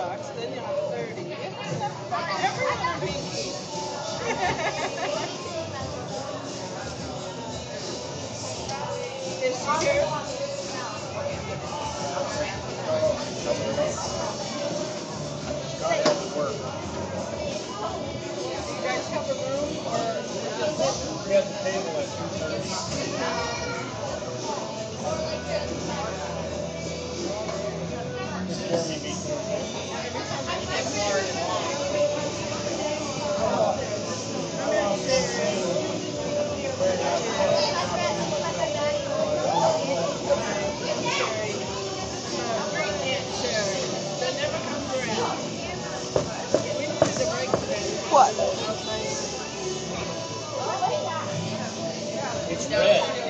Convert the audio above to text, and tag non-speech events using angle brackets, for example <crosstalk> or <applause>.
bucks, then you have 30. <laughs> Everyone? You guys have a room We have the table at 230. It's.